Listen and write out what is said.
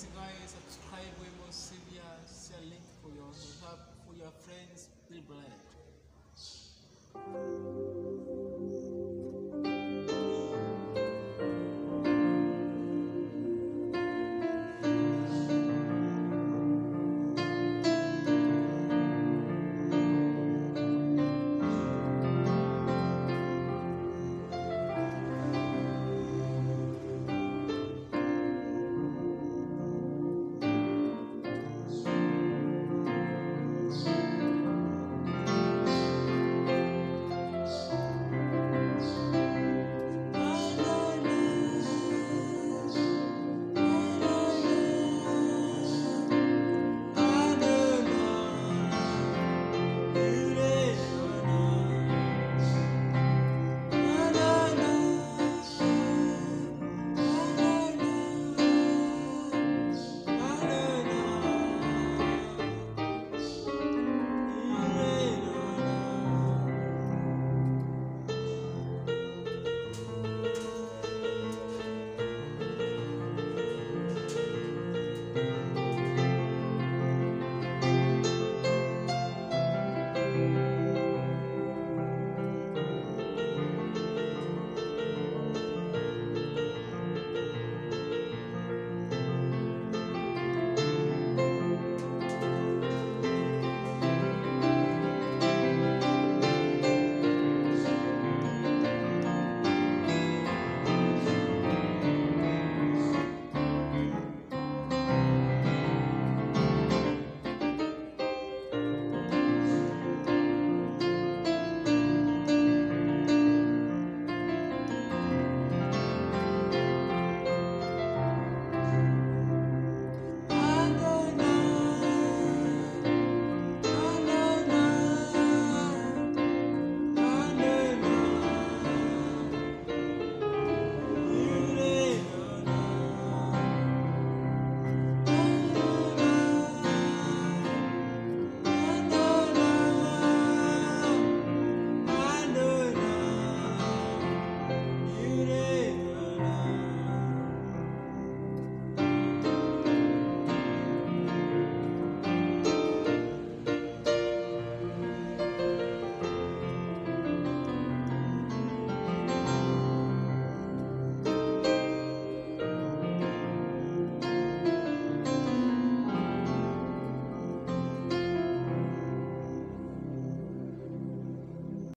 Please guys subscribe Wemo see share link for your help for your friends. Be blessed.